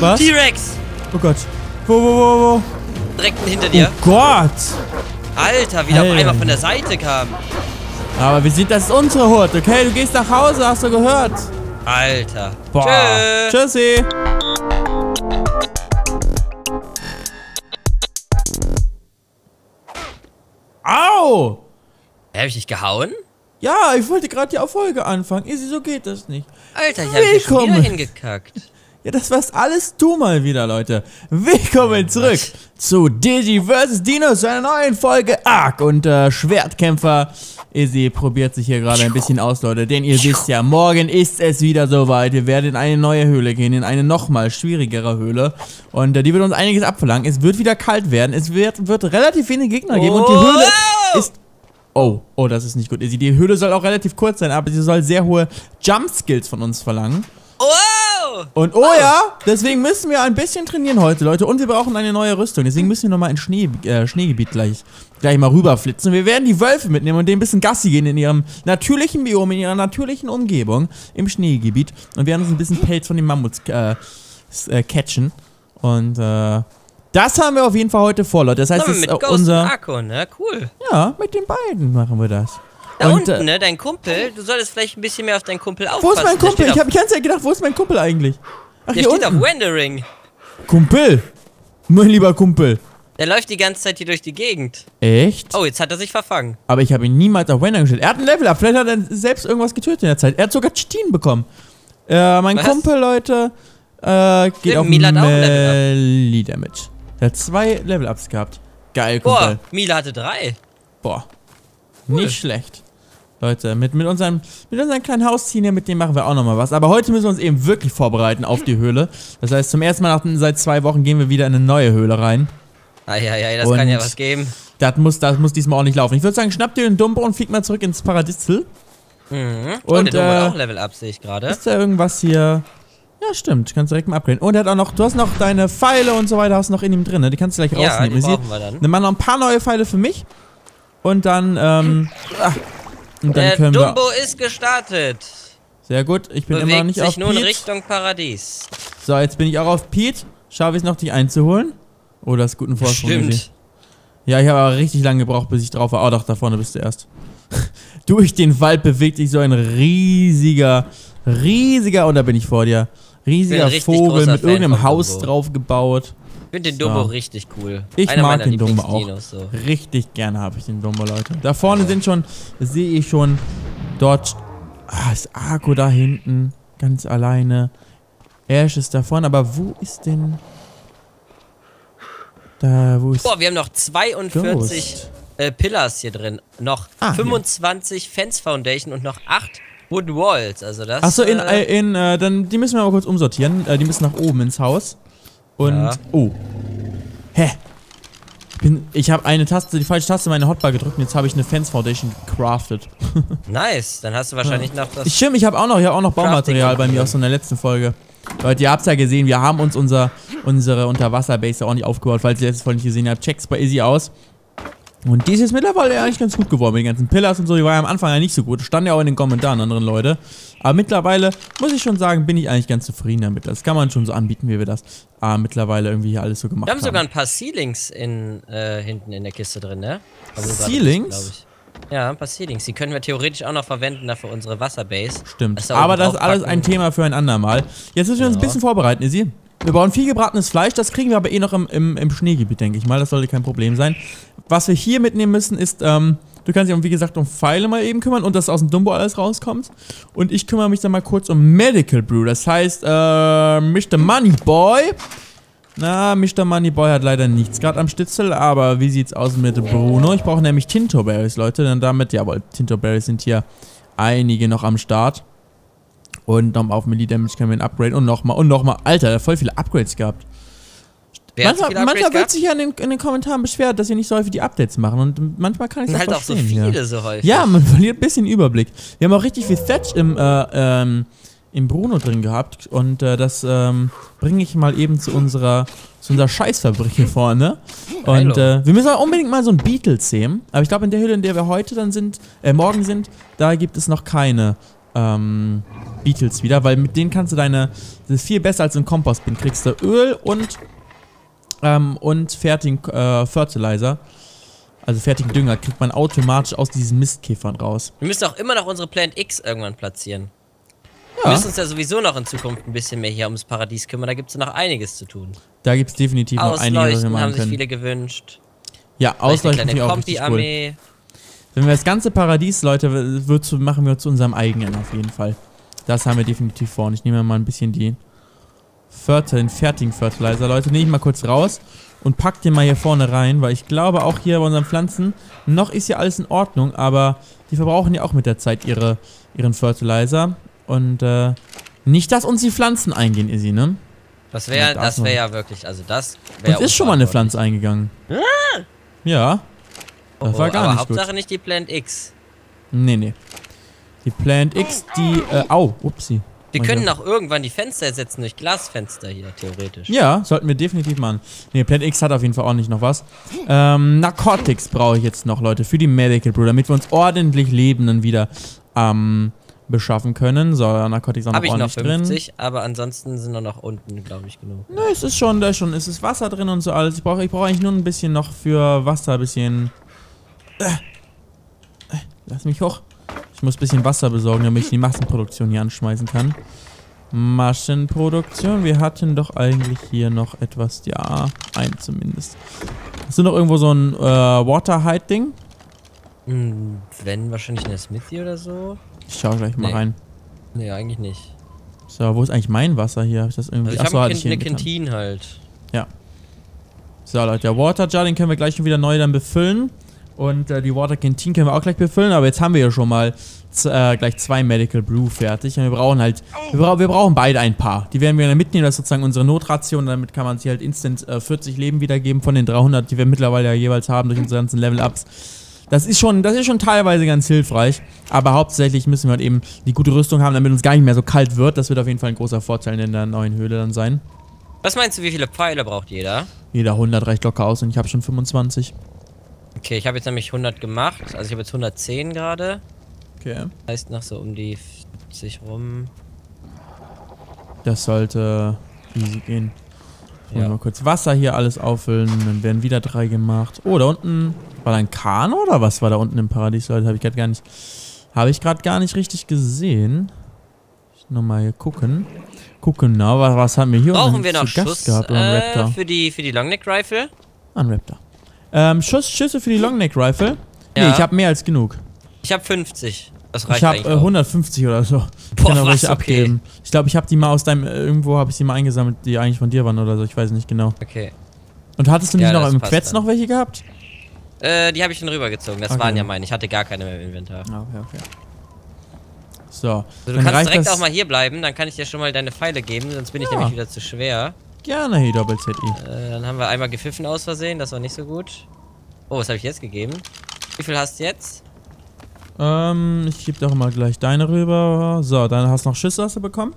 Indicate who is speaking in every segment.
Speaker 1: Was?
Speaker 2: T-Rex!
Speaker 1: Oh Gott. Wo, wo, wo, wo?
Speaker 2: Direkt hinter dir.
Speaker 1: Oh Gott.
Speaker 2: Alter, wie der auf einmal von der Seite kam.
Speaker 1: Aber wir sind, das ist unsere Hut, okay? Du gehst nach Hause, hast du gehört?
Speaker 2: Alter.
Speaker 1: Boah.
Speaker 2: Tschö.
Speaker 1: Tschüssi. Au!
Speaker 2: Hab ich dich gehauen?
Speaker 1: Ja, ich wollte gerade die Folge anfangen. Isi, so geht das nicht.
Speaker 2: Alter, ich hab dich schon wieder
Speaker 1: Willkommen.
Speaker 2: hingekackt.
Speaker 1: Ja, das war's alles du mal wieder, Leute. Willkommen zurück zu Digi vs. Dinos, zu einer neuen Folge Ark. Und äh, Schwertkämpfer Izzy probiert sich hier gerade ein bisschen aus, Leute. Denn ihr wisst ja, morgen ist es wieder soweit. Wir werden in eine neue Höhle gehen, in eine nochmal schwierigere Höhle. Und äh, die wird uns einiges abverlangen. Es wird wieder kalt werden. Es wird, wird relativ wenige Gegner geben. Und die Höhle
Speaker 2: Wow.
Speaker 1: ist Oh, oh, das ist nicht gut. Izzy, die Höhle soll auch relativ kurz sein, aber sie soll sehr hohe Jump-Skills von uns verlangen.
Speaker 2: Wow!
Speaker 1: Und oh ja, deswegen müssen wir ein bisschen trainieren heute, Leute. Und wir brauchen eine neue Rüstung. Deswegen müssen wir nochmal ins Schnee, äh, Schneegebiet gleich, gleich mal rüberflitzen. Wir werden die Wölfe mitnehmen und denen ein bisschen Gassi gehen in ihrem natürlichen Biom, in ihrer natürlichen Umgebung im Schneegebiet. Und werden uns ein bisschen Pelz von den Mammuts äh, äh, catchen. Und äh, das haben wir auf jeden Fall heute vor, Leute. Das heißt, das ist
Speaker 2: mit
Speaker 1: äh,
Speaker 2: Ghost
Speaker 1: unser...
Speaker 2: Akku, ne? Cool.
Speaker 1: Ja, mit den beiden machen wir das.
Speaker 2: Da
Speaker 1: Und,
Speaker 2: unten,
Speaker 1: äh,
Speaker 2: ne? Dein Kumpel. Du solltest vielleicht ein bisschen mehr auf deinen Kumpel aufpassen.
Speaker 1: Wo ist mein Kumpel? Ich habe die ganze Zeit gedacht, wo ist mein Kumpel eigentlich? Ach,
Speaker 2: Der steht
Speaker 1: unten.
Speaker 2: auf Wandering.
Speaker 1: Kumpel. Mein lieber Kumpel.
Speaker 2: Der läuft die ganze Zeit hier durch die Gegend.
Speaker 1: Echt?
Speaker 2: Oh, jetzt hat er sich verfangen.
Speaker 1: Aber ich habe ihn niemals auf Render gestellt. Er hat ein Level up. Vielleicht hat er selbst irgendwas getötet in der Zeit. Er hat sogar Chitin bekommen. Äh, mein
Speaker 2: Was?
Speaker 1: Kumpel, Leute, äh, geht
Speaker 2: Stimmt,
Speaker 1: auf
Speaker 2: Mila hat auch ein Level up.
Speaker 1: Melee Damage. Der hat zwei Level Ups gehabt. Geil, Kumpel.
Speaker 2: Boah, Mila hatte drei.
Speaker 1: Boah.
Speaker 2: Cool.
Speaker 1: Nicht schlecht. Leute, mit, mit, unserem, mit unseren kleinen Haustieren hier, mit dem machen wir auch nochmal was. Aber heute müssen wir uns eben wirklich vorbereiten auf die Höhle. Das heißt, zum ersten Mal nach, seit zwei Wochen gehen wir wieder in eine neue Höhle rein.
Speaker 2: Eieiei, das
Speaker 1: Und-
Speaker 2: kann ja was geben.
Speaker 1: Das muss, das muss diesmal auch nicht laufen. Ich würde sagen, schnapp dir den Dumbo und flieg mal zurück ins Paradiesel.
Speaker 2: Mhm. Und,
Speaker 1: Und,
Speaker 2: der Dumme
Speaker 1: äh,
Speaker 2: hat auch Level Up, sehe ich gerade.
Speaker 1: Ist da irgendwas hier? Ja, stimmt. Kannst direkt mal upgraden. Und er hat auch noch, du hast noch deine Pfeile und so weiter, hast noch in ihm drin, ne? Die kannst du gleich
Speaker 2: Ja,
Speaker 1: rausnehmen.
Speaker 2: die
Speaker 1: Hier-
Speaker 2: brauchen wir dann.
Speaker 1: Nimm mal noch ein paar neue Pfeile für mich. Und dann, ähm, ah, und dann
Speaker 2: Der
Speaker 1: können
Speaker 2: Dumbo
Speaker 1: wir.
Speaker 2: ist gestartet.
Speaker 1: Sehr gut, ich bin immer noch
Speaker 2: Bewegt
Speaker 1: nicht
Speaker 2: sich
Speaker 1: auf
Speaker 2: nun
Speaker 1: Pete.
Speaker 2: Richtung Paradies.
Speaker 1: So, jetzt bin ich auch auf Pete. Schaffe ich es noch, dich einzuholen? Oh, das ist guten Vorsprung.
Speaker 2: Stimmt.
Speaker 1: Ja, ich habe aber richtig lange gebraucht, bis ich drauf war. Oh, doch, da vorne bist du erst. Durch den Wald bewegt sich so ein riesiger, riesiger, und da bin ich vor dir, riesiger Vogel mit
Speaker 2: Fan
Speaker 1: irgendeinem Haus
Speaker 2: Dumbo.
Speaker 1: drauf gebaut.
Speaker 2: Ich finde den
Speaker 1: So.
Speaker 2: Dumbo richtig cool.
Speaker 1: Ich
Speaker 2: Einer
Speaker 1: mag den Dumbo auch.
Speaker 2: So.
Speaker 1: Richtig gerne habe ich den Dumbo, Leute. Da vorne sind schon, sehe ich schon, dort, ah, ist Arco da hinten, ganz alleine. Ash ist da vorne, aber wo ist denn, da, wo ist
Speaker 2: Boah, wir haben noch 42
Speaker 1: Ghost?
Speaker 2: äh, Pillars hier drin. Noch
Speaker 1: Ah,
Speaker 2: 25 Fence Foundation und noch 8 Wooden Walls. Also das.
Speaker 1: Achso, in,
Speaker 2: äh,
Speaker 1: äh, in äh, dann, die müssen wir mal kurz umsortieren. Äh, die müssen nach oben ins Haus. Und,
Speaker 2: Ja.
Speaker 1: oh. Hä? Ich, bin- ich habe eine Taste, die falsche Taste in meine Hotbar gedrückt und jetzt habe ich eine Fence Foundation gecraftet.
Speaker 2: nice. Dann hast du wahrscheinlich noch das.
Speaker 1: Ich stimmt, ich habe auch noch, ich habe auch noch Baumaterial bei mir aus so einer letzten Folge. Leute, ihr habt's ja gesehen, wir haben uns unser, unsere Unterwasserbase auch nicht aufgebaut, falls ihr letzte Folge nicht gesehen habt. Checkt's bei Izzy aus. Und die ist jetzt mittlerweile eigentlich ganz gut geworden mit den ganzen Pillars und so. Die war ja am Anfang ja nicht so gut. Stand ja auch in den Kommentaren anderen Leute. Aber mittlerweile, muss ich schon sagen, bin ich eigentlich ganz zufrieden damit. Das kann man schon so anbieten, wie wir das äh, mittlerweile irgendwie hier alles so gemacht
Speaker 2: Wir haben
Speaker 1: haben.
Speaker 2: sogar ein paar Ceilings in, äh, hinten in der Kiste drin, ne? Also
Speaker 1: Ceilings?
Speaker 2: Ja, ein paar Ceilings. Die können wir theoretisch auch noch verwenden da für unsere Wasserbase.
Speaker 1: Stimmt.
Speaker 2: Das da
Speaker 1: Aber das ist alles ein. Thema für ein andermal. Jetzt müssen wir uns ein bisschen vorbereiten, Izzy. Wir brauchen viel gebratenes Fleisch, das kriegen wir aber eh noch im, im, im Schneegebiet, denke ich mal. Das sollte kein Problem sein. Was wir hier mitnehmen müssen, ist, ähm, du kannst dich, um, wie gesagt, um Pfeile mal eben kümmern und dass aus dem Dumbo alles rauskommt. Und ich kümmere mich dann mal kurz um Medical Brew. Das heißt, äh, Mr. Moneyboy. Na, Mr. Moneyboy hat leider nichts gerade am Stitzel, aber wie sieht's aus mit Bruno? Ich brauche nämlich Tinto Berries, Leute, denn damit, jawohl, Tinto Berries sind hier einige noch am Start. Und nochmal auf Melee Damage können wir ein Upgrade und nochmal und nochmal. Alter, voll viele Upgrades gehabt. Manchmal manchmal wird sich ja in den, in den Kommentaren beschwert, dass wir nicht so häufig die Updates machen. Und manchmal kann ich das
Speaker 2: halt auch so
Speaker 1: verstehen.
Speaker 2: viele
Speaker 1: ja.
Speaker 2: so häufig.
Speaker 1: Ja, man verliert ein bisschen Überblick. Wir haben auch richtig viel Thatch im, äh, ähm, im Bruno drin gehabt. Und äh, das ähm, bringe ich mal eben zu unserer, zu unserer Scheißfabrik hier vorne. Und äh, wir müssen auch unbedingt mal so ein Beetle zähmen. Aber ich glaube, in der Höhle, in der wir heute dann sind, äh, morgen sind, da gibt es noch keine ähm, Beetles wieder, weil mit denen kannst du deine, das ist viel besser als ein Kompostbin, kriegst du Öl und, ähm, und fertigen äh, Fertilizer, also fertigen Dünger, kriegt man automatisch aus diesen Mistkäfern raus.
Speaker 2: Wir müssen auch immer noch unsere Plant X irgendwann platzieren. Wir
Speaker 1: Ja,
Speaker 2: müssen uns ja sowieso noch in Zukunft ein bisschen mehr hier ums Paradies kümmern. Da gibt es noch einiges zu tun.
Speaker 1: da gibt es definitiv noch einige, was wir machen
Speaker 2: haben sich
Speaker 1: können.
Speaker 2: viele gewünscht.
Speaker 1: Ja, ausleuchten finde ich auch richtig cool. Wenn wir das ganze Paradies, Leute, wird machen wir zu unserem eigenen auf jeden Fall. Das haben wir definitiv vor. Und ich nehme mal ein bisschen die Fertil, den fertigen Fertilizer. Leute, nehme ich mal kurz raus und pack den mal hier vorne rein, weil ich glaube auch hier bei unseren Pflanzen, noch ist ja alles in Ordnung, aber die verbrauchen ja auch mit der Zeit ihre, ihren Fertilizer. Und äh, nicht, dass uns die Pflanzen eingehen, Izzy, ne?
Speaker 2: Das wäre
Speaker 1: das
Speaker 2: wär ja wirklich, also das
Speaker 1: Uns
Speaker 2: wäre
Speaker 1: ist schon mal eine Pflanze eingegangen. Ja. Das war gar
Speaker 2: aber
Speaker 1: nicht
Speaker 2: Hauptsache
Speaker 1: gut.
Speaker 2: nicht die Plant X.
Speaker 1: Nee, nee. Die Plant X, die, äh, au, upsi.
Speaker 2: Wir können auch irgendwann die Fenster ersetzen durch Glasfenster hier, theoretisch.
Speaker 1: Ja, sollten wir definitiv machen. Ne, Plant X hat auf jeden Fall ordentlich noch was. Ähm, Narcotics brauche ich jetzt noch, Leute, für die Medical Brew, damit wir uns ordentlich Leben dann wieder ähm, beschaffen können. So, Narcotics auch noch
Speaker 2: Habe ich noch
Speaker 1: ordentlich drin.
Speaker 2: 50, aber ansonsten sind nur noch unten, glaube ich, genug.
Speaker 1: Ne, es ist schon, da ist schon, es ist Wasser drin und so alles. Ich brauche ich brauch eigentlich nur ein bisschen noch für Wasser, ein bisschen... Äh, äh, lass mich hoch. Ich muss ein bisschen Wasser besorgen, damit ich die Massenproduktion hier anschmeißen kann. Massenproduktion. Wir hatten doch eigentlich hier noch etwas. Ja, ein zumindest. Hast du noch irgendwo so ein äh, Water-Hide-Ding?
Speaker 2: Hm, wenn, wahrscheinlich in der Smithy oder so.
Speaker 1: Ich schau gleich mal
Speaker 2: Nee.
Speaker 1: rein.
Speaker 2: Nee, eigentlich nicht.
Speaker 1: So, wo ist eigentlich mein Wasser hier? Hab ich das irgendwie...
Speaker 2: Also ich
Speaker 1: Achso,
Speaker 2: habe
Speaker 1: hatte
Speaker 2: eine, eine. Kantine halt.
Speaker 1: So, Leute, der Water Jar, den können wir gleich schon wieder neu dann befüllen. Und äh, die Water Canteen können wir auch gleich befüllen, aber jetzt haben wir ja schon mal äh, gleich zwei Medical Brew fertig. Und wir brauchen halt, wir, brau wir brauchen beide ein paar. Die werden wir dann mitnehmen, das ist sozusagen unsere Notration. Damit kann man sich halt instant äh, 40 Leben wiedergeben von den 300, die wir mittlerweile ja jeweils haben durch unsere ganzen Level-Ups. Das ist schon, das ist schon teilweise ganz hilfreich, aber hauptsächlich müssen wir halt eben die gute Rüstung haben, damit uns gar nicht mehr so kalt wird. Das wird auf jeden Fall ein großer Vorteil in der neuen Höhle dann sein.
Speaker 2: Was meinst du, wie viele Pfeile braucht jeder?
Speaker 1: Jeder 100 reicht locker aus und ich habe schon 25.
Speaker 2: Okay, ich habe jetzt nämlich 100 gemacht. Also ich habe jetzt 110 gerade.
Speaker 1: Okay.
Speaker 2: Heißt noch so um die 50 rum.
Speaker 1: Das sollte easy gehen. Ja.
Speaker 2: Ja.
Speaker 1: Mal kurz Wasser hier alles auffüllen, dann werden wieder drei gemacht. Oh, da unten war da ein Kahn oder was war da unten im Paradies, Leute? Habe ich gerade gar nicht, habe ich gerade gar nicht richtig gesehen. Ich nochmal hier gucken. Gucken, na, was, was haben wir hier
Speaker 2: Brauchen wir noch Schuss
Speaker 1: gehabt?
Speaker 2: Äh, für die für die Longneck Rifle?
Speaker 1: Ein Raptor. Ähm, Schuss, Schüsse für die Longneck Rifle? Nee,
Speaker 2: Ja.
Speaker 1: ich habe mehr als genug.
Speaker 2: Ich habe 50. Das reicht
Speaker 1: Ich habe äh,
Speaker 2: auch.
Speaker 1: 150 oder so. Ich
Speaker 2: Boah,
Speaker 1: kann auch
Speaker 2: was, okay.
Speaker 1: abgeben. Ich glaube, ich habe die mal aus deinem, äh, irgendwo habe ich die mal eingesammelt, die eigentlich von dir waren oder so. Ich weiß nicht genau.
Speaker 2: Okay.
Speaker 1: Und hattest du nicht
Speaker 2: Ja,
Speaker 1: noch im Quetz
Speaker 2: dann.
Speaker 1: noch welche gehabt?
Speaker 2: Äh, die habe ich schon rübergezogen. Das
Speaker 1: Okay.
Speaker 2: waren ja meine. Ich hatte gar keine mehr im Inventar.
Speaker 1: Ah, okay, okay. So,
Speaker 2: Also, du
Speaker 1: dann
Speaker 2: kannst direkt auch mal hier bleiben, dann kann ich dir schon mal deine Pfeile geben, sonst bin ich
Speaker 1: Ja.
Speaker 2: nämlich wieder zu schwer.
Speaker 1: Gerne, hey, Doppel-ZI.
Speaker 2: Äh, dann haben wir einmal gepfiffen aus Versehen, das war nicht so gut. Oh, was habe ich jetzt gegeben? Wie viel hast du jetzt?
Speaker 1: Ähm, ich gebe doch mal gleich deine rüber. So, dann hast du noch Schüsse hast du bekommen.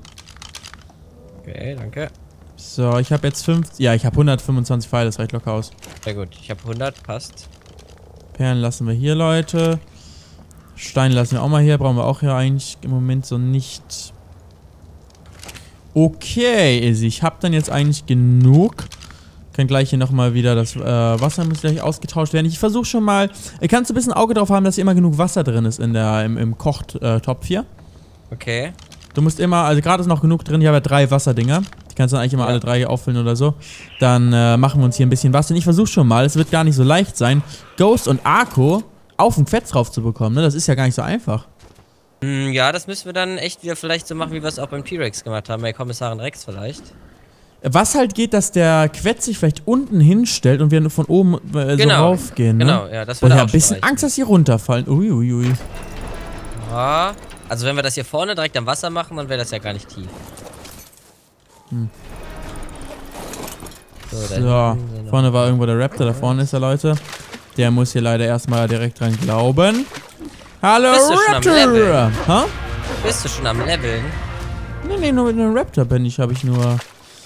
Speaker 2: Okay, danke.
Speaker 1: So, ich habe jetzt 5, ja, ich habe 125 Pfeile, das reicht locker aus.
Speaker 2: Sehr gut. Ich habe 100, passt.
Speaker 1: Perlen lassen wir hier, Leute. Stein lassen wir auch mal hier, brauchen wir auch hier eigentlich im Moment so nicht. Okay, Izzy, ich habe dann jetzt eigentlich genug. Kann gleich hier nochmal wieder das äh, Wasser muss gleich ausgetauscht werden. Ich versuche schon mal, äh, kannst du ein bisschen Auge drauf haben, dass hier immer genug Wasser drin ist in der, im, im Kochtopf hier.
Speaker 2: Okay.
Speaker 1: Du musst immer, also gerade ist noch genug drin, ich habe ja drei Wasserdinger. Die kannst du dann eigentlich immer
Speaker 2: Ja.
Speaker 1: alle drei auffüllen oder so. Dann äh, machen wir uns hier ein bisschen Wasser. Und ich versuche schon mal, es wird gar nicht so leicht sein, Ghost und Arco auf den Quetz drauf zu bekommen. Ne? Das ist ja gar nicht so einfach.
Speaker 2: Hm, ja, das müssen wir dann echt wieder vielleicht so machen, wie wir es auch beim T-Rex gemacht haben, bei Kommissarin Rex vielleicht.
Speaker 1: Was halt geht, dass der Quetz sich vielleicht unten hinstellt und wir von oben äh, so
Speaker 2: Genau.
Speaker 1: raufgehen. Ne?
Speaker 2: Genau, ja, das würde
Speaker 1: ich
Speaker 2: auch
Speaker 1: habe ein bisschen
Speaker 2: reichen.
Speaker 1: Angst, dass die runterfallen. Uiuiui. Ui, ui.
Speaker 2: Ja, also wenn wir das hier vorne direkt am Wasser machen, dann wäre das ja gar nicht tief.
Speaker 1: Hm.
Speaker 2: So,
Speaker 1: So, vorne war irgendwo der Raptor, da vorne ist er, Leute. Der muss hier leider erstmal direkt dran glauben. Hallo,
Speaker 2: Bist
Speaker 1: Raptor! Ha?
Speaker 2: Bist du schon am Leveln?
Speaker 1: Nee, nee, nur mit einem Raptor bin ich, habe ich nur.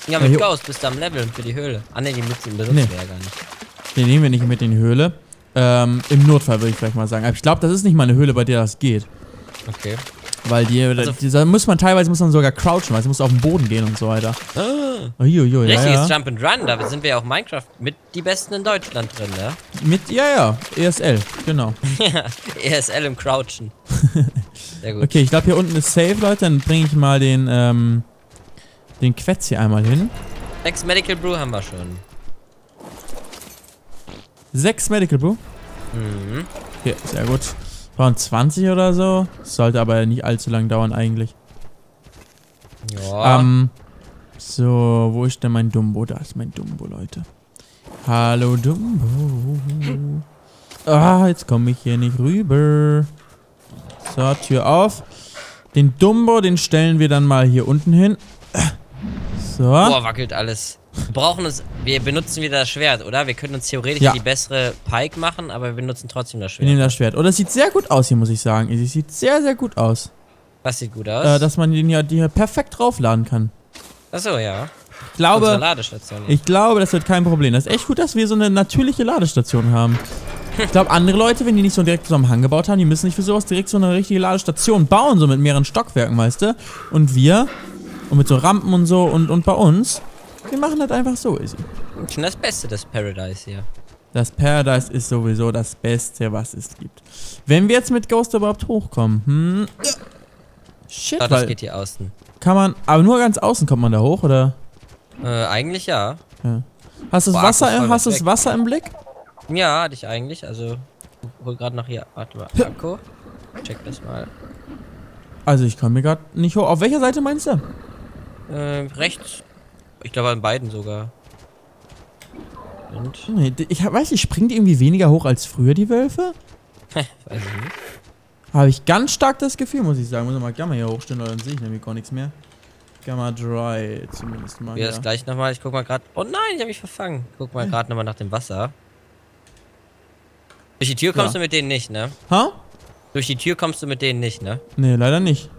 Speaker 2: Ja, mit Ghost bist du am Leveln für die Höhle. Ah ne, die müssen benutzen
Speaker 1: Nee.
Speaker 2: wir ja gar nicht.
Speaker 1: Den nehmen wir nicht mit in die Höhle. Ähm, im Notfall würde ich vielleicht mal sagen. Aber ich glaube, das ist nicht mal eine Höhle, bei der das geht.
Speaker 2: Okay.
Speaker 1: Weil die,
Speaker 2: Also-
Speaker 1: die, da muss man teilweise muss man sogar crouchen, weil es muss auf den Boden gehen und so weiter. Uiuiui, ja,
Speaker 2: Richtiges
Speaker 1: ja.
Speaker 2: Jump and Run, da sind wir ja auch Minecraft mit die Besten in Deutschland drin, ne?
Speaker 1: Mit, ja, ja, ESL, genau.
Speaker 2: ESL im Crouchen. Sehr gut.
Speaker 1: Okay, ich glaube hier unten ist safe, Leute. Dann bringe ich mal den, ähm, den Quetz hier einmal hin.
Speaker 2: Sechs Medical Brew haben wir schon.
Speaker 1: Sechs Medical Brew.
Speaker 2: Mhm.
Speaker 1: Okay, sehr gut. Brauchen 20 oder so. Sollte aber nicht allzu lang dauern eigentlich.
Speaker 2: Ja.
Speaker 1: Ähm, so, wo ist denn mein Dumbo? Da ist mein Dumbo, Leute. Hallo Dumbo. Ah, jetzt komme ich hier nicht rüber. So, Tür auf. Den Dumbo, den stellen wir dann mal hier unten hin. So.
Speaker 2: Boah, wackelt alles. Wir brauchen uns. Wir benutzen wieder das Schwert, oder? Wir können uns theoretisch
Speaker 1: Ja.
Speaker 2: die bessere Pike machen, aber wir benutzen trotzdem das
Speaker 1: Wir nehmen
Speaker 2: Schwert.
Speaker 1: das Schwert. Oh, das sieht sehr gut aus hier, muss ich sagen. Es sieht sehr, sehr gut aus.
Speaker 2: Was sieht gut aus?
Speaker 1: Äh, dass man den ja die hier perfekt draufladen kann.
Speaker 2: Achso, ja.
Speaker 1: Ich glaube. Ich glaube, das wird kein Problem. Das ist echt gut, dass wir so eine natürliche Ladestation haben. Ich glaube, andere Leute, wenn die nicht so direkt so am Hang gebaut haben, die müssen nicht für sowas direkt so eine richtige Ladestation bauen, so mit mehreren Stockwerken, weißt du? Und wir, und mit so Rampen und so, und, und bei uns, wir machen das einfach so easy.
Speaker 2: Schon das Beste, das Paradise hier.
Speaker 1: Das Paradise ist sowieso das Beste, was es gibt. Wenn wir jetzt mit Ghost überhaupt hochkommen, hm. Shit,
Speaker 2: Ah, das geht hier außen.
Speaker 1: kann man, aber nur ganz außen kommt man da hoch, oder?
Speaker 2: Äh, eigentlich ja.
Speaker 1: Hast du das Wasser,
Speaker 2: voll
Speaker 1: hast das. Wasser im Blick?
Speaker 2: Ja, hatte ich eigentlich. Also, hol gerade noch hier. Warte mal. Akku. Check das mal.
Speaker 1: Also ich komme mir gerade nicht hoch. Auf welcher Seite meinst du?
Speaker 2: Äh, rechts. Ich glaube an beiden sogar. Und?
Speaker 1: Nee, d- ich weiß nicht, springen die irgendwie weniger hoch als früher, die Wölfe?
Speaker 2: Weiß ich nicht.
Speaker 1: Habe ich ganz stark das Gefühl, muss ich sagen. Muss ich mal Gamma hier hochstellen, oder dann sehe ich nämlich gar nichts mehr. Gamma Dry zumindest mal. Ja.
Speaker 2: das gleich nochmal. Ich guck mal gerade. Oh nein, ich habe mich verfangen. Guck mal gerade nochmal nach dem Wasser. Durch die Tür kommst
Speaker 1: Ja.
Speaker 2: du mit denen nicht, ne?
Speaker 1: Ha?
Speaker 2: Durch die Tür kommst du mit denen nicht, ne?
Speaker 1: Nee, leider nicht.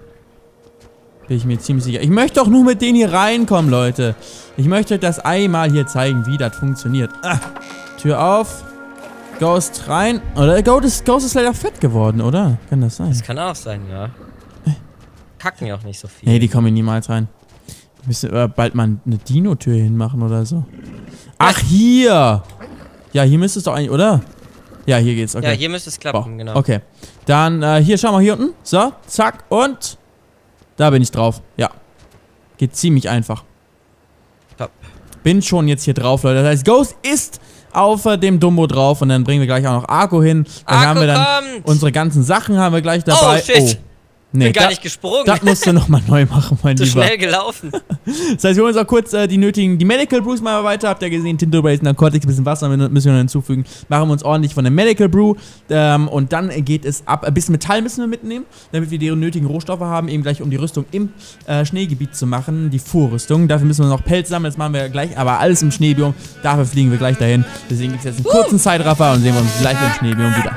Speaker 1: Bin ich mir ziemlich sicher. Ich möchte doch nur mit denen hier reinkommen, Leute. Ich möchte euch das einmal hier zeigen, wie das funktioniert. Ah, Tür auf. Ghost rein. Oder Ghost ist, Ghost ist leider fett geworden, oder? Kann das sein?
Speaker 2: Das kann auch sein, ja. Kacken ja auch nicht so viel.
Speaker 1: Nee, die kommen hier niemals rein. Wir müssen äh, bald mal eine Dino-Tür hinmachen oder so. Ach, hier! Ja, hier müsste es doch eigentlich, oder? Ja, hier geht's, okay.
Speaker 2: Ja, hier müsste es klappen,
Speaker 1: Boah,
Speaker 2: genau.
Speaker 1: Okay. Dann, äh, hier, schau mal, hier unten. So, zack, und da bin ich drauf. Ja. Geht ziemlich einfach.
Speaker 2: Top.
Speaker 1: Bin schon jetzt hier drauf, Leute. Das heißt, Ghost ist auf äh, dem Dumbo drauf und dann bringen wir gleich auch noch Arco hin. Dann
Speaker 2: Akku
Speaker 1: haben wir dann
Speaker 2: kommt!
Speaker 1: unsere ganzen Sachen haben wir gleich dabei.
Speaker 2: Oh, shit.
Speaker 1: Nee,
Speaker 2: bin gar
Speaker 1: da-
Speaker 2: nicht gesprungen.
Speaker 1: das musst du nochmal neu machen, mein
Speaker 2: Zu
Speaker 1: Lieber.
Speaker 2: schnell gelaufen.
Speaker 1: Das heißt, wir holen uns auch kurz äh, die nötigen, die Medical Brews mal weiter. Habt ihr gesehen, Tinto Brace, Narcotics, ein bisschen Wasser müssen wir noch hinzufügen. Machen wir uns ordentlich von der Medical Brew. Ähm, und dann geht es ab. Ein bisschen Metall müssen wir mitnehmen, damit wir die nötigen Rohstoffe haben, eben gleich um die Rüstung im äh, Schneegebiet zu machen. Die Vorrüstung. Dafür müssen wir noch Pelz sammeln. Das machen wir gleich, aber alles im Schneebiom. Dafür fliegen wir gleich dahin. Deswegen gibt es jetzt einen kurzen Zeitraffer und sehen wir uns gleich im Schneebiom wieder.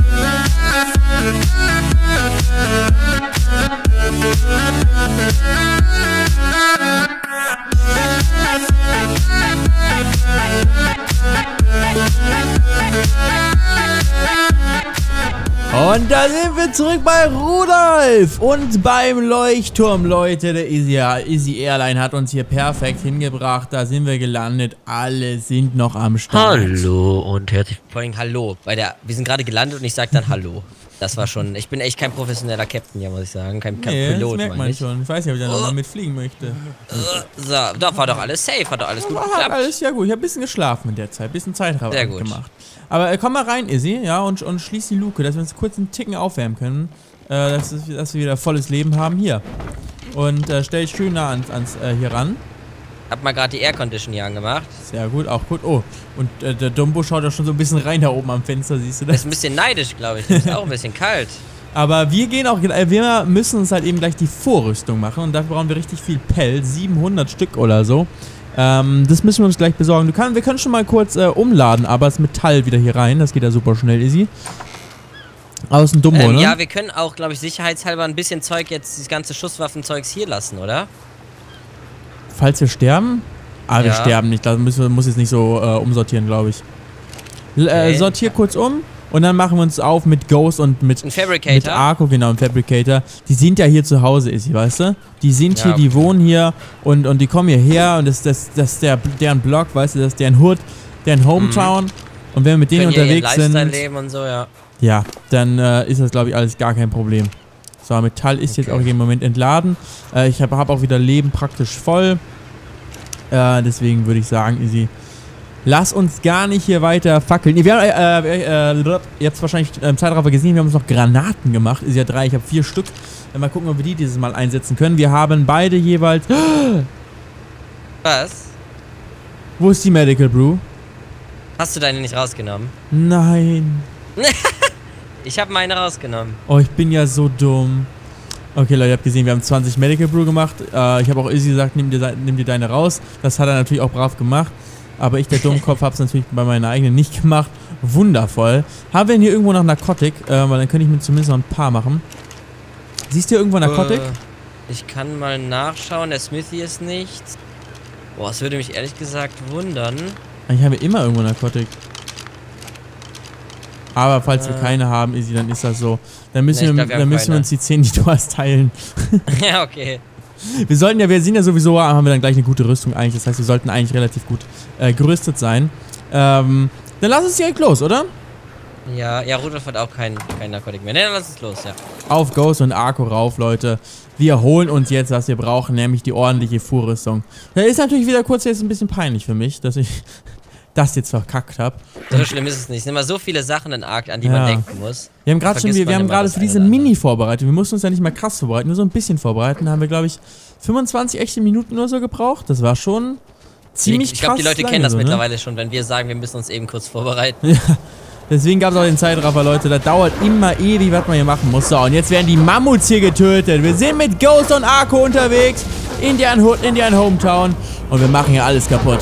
Speaker 1: Und da sind wir zurück bei Rudolf und beim Leuchtturm, Leute. Der Easy, Easy Airline hat uns hier perfekt hingebracht. Da sind wir gelandet. Alle sind noch am Start.
Speaker 2: Hallo und herzlich Vor allem Hallo. Bei der, wir sind gerade gelandet und ich sag dann Hallo. Das war schon. Ich bin echt kein professioneller Captain, ja, muss ich sagen. Kein, kein
Speaker 1: Nee, das
Speaker 2: Pilot,
Speaker 1: merkt
Speaker 2: meine
Speaker 1: man
Speaker 2: ich.
Speaker 1: schon. Ich weiß nicht, ob ich da nochmal mitfliegen möchte.
Speaker 2: So, doch, war doch alles safe, hat doch alles gut
Speaker 1: War
Speaker 2: geklappt.
Speaker 1: alles ja gut. Ich habe ein bisschen geschlafen in der Zeit. Ein bisschen Zeitraum
Speaker 2: Sehr gut.
Speaker 1: gemacht. Aber äh, komm mal rein, Izzy, ja, und, und schließ die Luke, dass wir uns kurz einen Ticken aufwärmen können. Äh, dass, dass wir wieder volles Leben haben. Hier. Und äh, stell dich schön nah ans, ans äh, hier ran.
Speaker 2: Hab mal gerade die Aircondition hier angemacht.
Speaker 1: Sehr gut, auch gut. Oh, und äh, der Dumbo schaut ja schon so ein bisschen rein da oben am Fenster, siehst du
Speaker 2: Das
Speaker 1: das?
Speaker 2: ist ein bisschen neidisch, glaube ich. Das ist auch ein bisschen kalt.
Speaker 1: Aber wir gehen auch, äh, wir müssen uns halt eben gleich die Vorrüstung machen und dafür brauchen wir richtig viel Pell, 700 Stück oder so. Ähm, das müssen wir uns gleich besorgen. Du kann, wir können schon mal kurz äh, umladen, aber das Metall wieder hier rein. Das geht ja super schnell, easy. Außen Dumbo,
Speaker 2: Ähm,
Speaker 1: ne?
Speaker 2: ja, wir können auch, glaube ich, sicherheitshalber ein bisschen Zeug jetzt, das ganze Schusswaffenzeugs hier lassen, oder?
Speaker 1: Falls wir sterben? Ah, wir
Speaker 2: Ja.
Speaker 1: sterben nicht. Da müssen wir, muss jetzt nicht so äh, umsortieren, glaube ich. L äh,
Speaker 2: Okay.
Speaker 1: sortier kurz um und dann machen wir uns auf mit Ghost und mit,
Speaker 2: Ein
Speaker 1: mit
Speaker 2: Fabricator.
Speaker 1: Arco, genau, im Fabricator. Die sind ja hier zu Hause, ist weißt du? Die sind
Speaker 2: Ja,
Speaker 1: hier, die
Speaker 2: okay.
Speaker 1: wohnen hier und, und die kommen hierher und das, das, das ist der, deren Block, weißt du, das ist deren Hood, deren Hometown. Und wenn wir mit denen
Speaker 2: Mhm. können
Speaker 1: unterwegs sind,
Speaker 2: leben und so, ja.
Speaker 1: ja, dann äh, ist das, glaube ich, alles gar kein Problem. So, Metall ist jetzt
Speaker 2: Okay.
Speaker 1: auch im Moment entladen. Äh, ich habe hab auch wieder Leben praktisch voll. Äh, deswegen würde ich sagen, Easy. Lass uns gar nicht hier weiter fackeln. Wir haben, äh, äh, äh, ihr habt es wahrscheinlich im Zeitraffer gesehen, wir haben uns noch Granaten gemacht. Ist ja drei, ich habe vier Stück. Mal gucken, ob wir die dieses Mal einsetzen können. Wir haben beide jeweils.
Speaker 2: Was?
Speaker 1: Wo ist die Medical Brew?
Speaker 2: Hast du deine nicht rausgenommen?
Speaker 1: Nein.
Speaker 2: Ich habe meine rausgenommen.
Speaker 1: Oh, ich bin ja so dumm. Okay, Leute, ihr habt gesehen, wir haben 20 Medical Brew gemacht. Äh, ich habe auch Izzy gesagt, nimm dir, nimm dir deine raus. Das hat er natürlich auch brav gemacht. Aber ich, der Dummkopf, habe es natürlich bei meiner eigenen nicht gemacht. Wundervoll. Haben wir denn hier irgendwo noch Narkotik? Äh, weil dann könnte ich mir zumindest noch ein paar machen. Siehst du hier irgendwo Narkotik?
Speaker 2: Äh, ich kann mal nachschauen, der Smithy ist nicht. Boah, es würde mich ehrlich gesagt wundern.
Speaker 1: Eigentlich haben wir immer irgendwo Narkotik. Aber falls wir
Speaker 2: Äh.
Speaker 1: keine haben, Izzy, dann ist das so. Dann müssen,
Speaker 2: Nee, ich
Speaker 1: wir,
Speaker 2: glaub, wir
Speaker 1: dann müssen wir uns die 10, die du hast, teilen.
Speaker 2: ja, okay.
Speaker 1: Wir sollten ja, wir sind ja sowieso, haben wir dann gleich eine gute Rüstung eigentlich. Das heißt, wir sollten eigentlich relativ gut äh, gerüstet sein. Ähm, dann lass uns direkt los, oder?
Speaker 2: Ja, ja, Rudolf hat auch kein, kein Narkotik mehr. Ne, dann lass uns los, ja.
Speaker 1: Auf Ghost und Arco rauf, Leute. Wir holen uns jetzt, was wir brauchen, nämlich die ordentliche Fuhrrüstung. Da ist natürlich wieder kurz jetzt ein bisschen peinlich für mich, dass ich das jetzt verkackt habe.
Speaker 2: So schlimm ist es nicht. Es sind immer so viele Sachen in Arc, an die
Speaker 1: Ja.
Speaker 2: man denken muss.
Speaker 1: Wir haben gerade schon, wir, wir haben gerade
Speaker 2: eine
Speaker 1: diese. Mini vorbereitet. Wir mussten uns ja nicht mal krass vorbereiten, nur so ein bisschen vorbereiten. Da haben wir, glaube ich, 25 echte Minuten oder so gebraucht. Das war schon ziemlich
Speaker 2: ich ich glaube, die
Speaker 1: krass
Speaker 2: Leute kennen das
Speaker 1: so, ne?
Speaker 2: mittlerweile schon, wenn wir sagen, wir müssen uns eben kurz vorbereiten.
Speaker 1: Deswegen gab es auch den Zeitraffer, Leute. Das dauert immer ewig, was man hier machen muss. So, und jetzt werden die Mammuts hier getötet. Wir sind mit Ghost und Arco unterwegs. In deren Hood, in deren Hometown. Und wir machen hier alles kaputt.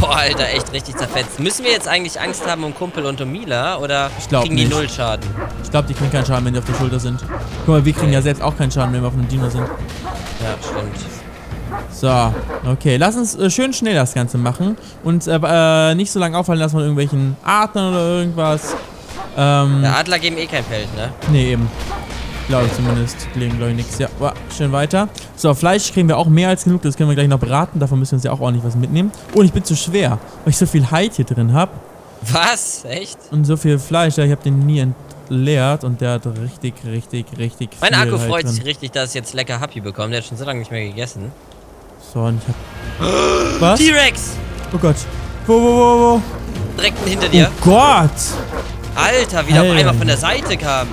Speaker 2: Boah, Alter, echt richtig zerfetzt. Müssen wir jetzt eigentlich Angst haben um Kumpel und um Mila? Oder kriegen die
Speaker 1: nicht.
Speaker 2: null Schaden?
Speaker 1: Ich glaube, die kriegen keinen Schaden, wenn die auf der Schulter sind. Guck mal, wir kriegen ja selbst auch keinen Schaden, wenn wir auf einem Dino sind.
Speaker 2: Ja, stimmt.
Speaker 1: So, okay. Lass uns äh, schön schnell das Ganze machen. Und äh, äh, nicht so lange auffallen lassen von irgendwelchen Arten oder irgendwas. Ähm,
Speaker 2: Der Adler geben eh kein Feld, ne?
Speaker 1: Nee, eben. Glaube ich zumindest. Legen, glaube ich, nichts. Ja, wa- schön weiter. So, Fleisch kriegen wir auch mehr als genug. Das können wir gleich noch braten. Davon müssen wir uns ja auch ordentlich was mitnehmen. Und ich bin zu schwer, weil ich so viel Hide hier drin habe.
Speaker 2: Was? Echt?
Speaker 1: Und so viel Fleisch. Ja, ich habe den nie entleert. Und der hat richtig, richtig, richtig
Speaker 2: Mein Akku freut
Speaker 1: drin.
Speaker 2: sich richtig, dass es jetzt lecker Happy bekommt. Der hat schon so lange nicht mehr gegessen.
Speaker 1: So, und ich hab... Was?
Speaker 2: T-Rex!
Speaker 1: Oh Gott. Wo, wo, wo, wo?
Speaker 2: Direkt hinter dir.
Speaker 1: Oh Gott!
Speaker 2: Alter, wie der auf einmal von der Seite kam.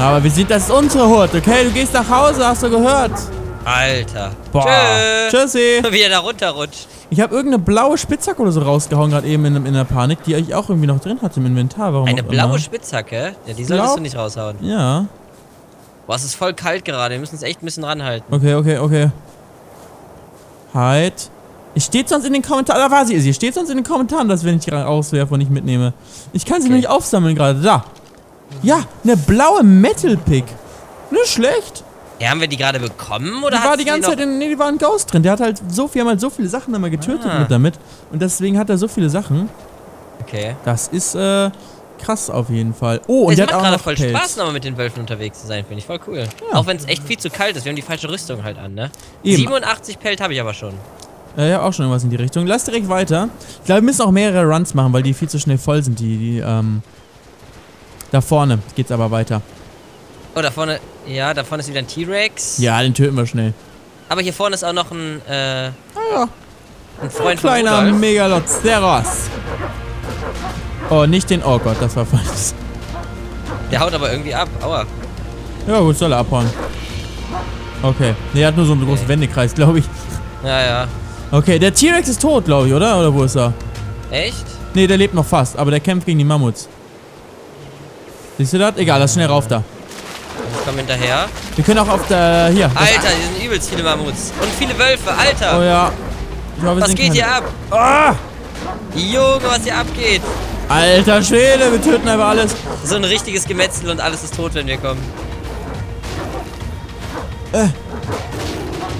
Speaker 1: Aber wir sind, das ist unsere Hut, okay? Du gehst nach Hause, hast du gehört?
Speaker 2: Alter.
Speaker 1: Boah.
Speaker 2: Tschö.
Speaker 1: Tschüssi.
Speaker 2: Wie er da runterrutscht.
Speaker 1: Ich habe irgendeine blaue Spitzhacke oder so rausgehauen, gerade eben in, in der Panik, die ich auch irgendwie noch drin hatte im Inventar. Warum
Speaker 2: Eine blaue
Speaker 1: immer.
Speaker 2: Spitzhacke? Ja, die solltest
Speaker 1: Glaub-
Speaker 2: du nicht raushauen.
Speaker 1: Ja.
Speaker 2: Boah, es ist voll kalt gerade. Wir müssen es echt ein bisschen ranhalten.
Speaker 1: Okay, okay, okay. Halt. Steht sonst in den Kommentaren. Da war sie. Sie steht sonst in den Kommentaren, dass wenn ich die rauswerfe und nicht mitnehme. Ich kann sie
Speaker 2: Okay.
Speaker 1: nur nicht aufsammeln gerade. Da. Ja, eine blaue Metal Pick. Nicht schlecht.
Speaker 2: Ja, haben wir die gerade bekommen oder
Speaker 1: Die war die ganze
Speaker 2: noch-
Speaker 1: Zeit in. Nee, die war ein Ghost drin. Der hat halt so viel, haben halt so viele Sachen immer getötet
Speaker 2: Ah.
Speaker 1: mit damit. Und deswegen hat er so viele Sachen.
Speaker 2: Okay.
Speaker 1: Das ist äh, krass auf jeden Fall. Oh, und
Speaker 2: es
Speaker 1: der
Speaker 2: macht
Speaker 1: hat auch
Speaker 2: gerade voll
Speaker 1: Pelz.
Speaker 2: Spaß, nochmal mit den Wölfen unterwegs zu sein, finde ich voll cool.
Speaker 1: Ja.
Speaker 2: Auch wenn es echt viel zu kalt ist. Wir haben die falsche Rüstung halt an, ne?
Speaker 1: Eben.
Speaker 2: 87 Pelt habe ich aber schon.
Speaker 1: Ja, ja, auch schon irgendwas in die Richtung. Lass direkt weiter. Ich glaube, wir müssen auch mehrere Runs machen, weil die viel zu schnell voll sind. Die, die, ähm. Da vorne geht's aber weiter.
Speaker 2: Oh, da vorne, ja, da vorne ist wieder ein T-Rex.
Speaker 1: Ja, den töten wir schnell.
Speaker 2: Aber hier vorne ist auch noch ein, äh,
Speaker 1: Ah ja,
Speaker 2: ein
Speaker 1: ein
Speaker 2: Freund von
Speaker 1: kleiner. Megaloceros. Oh, nicht den. Oh Gott, das war falsch.
Speaker 2: Der haut aber irgendwie ab. Aua.
Speaker 1: Ja, gut, soll er abhauen. Okay. Nee, er hat nur so einen großen
Speaker 2: Okay.
Speaker 1: Wendekreis, glaube ich.
Speaker 2: Ja, ja.
Speaker 1: Okay, der T-Rex ist tot, glaube ich, oder? Oder wo ist er?
Speaker 2: Echt?
Speaker 1: Nee, der lebt noch fast, aber der kämpft gegen die Mammuts. Siehst du das? Egal, lass schnell rauf da.
Speaker 2: Ich komme hinterher.
Speaker 1: Wir können auch auf der. Hier.
Speaker 2: Alter, hier sind übelst viele Mammuts. Und viele Wölfe, Alter.
Speaker 1: Oh ja. Es
Speaker 2: Was geht
Speaker 1: keine-
Speaker 2: hier ab?
Speaker 1: Ah!
Speaker 2: Junge, was hier abgeht?
Speaker 1: Alter Schwede, wir töten einfach alles.
Speaker 2: So ein richtiges Gemetzel und alles ist tot, wenn wir kommen.
Speaker 1: Äh.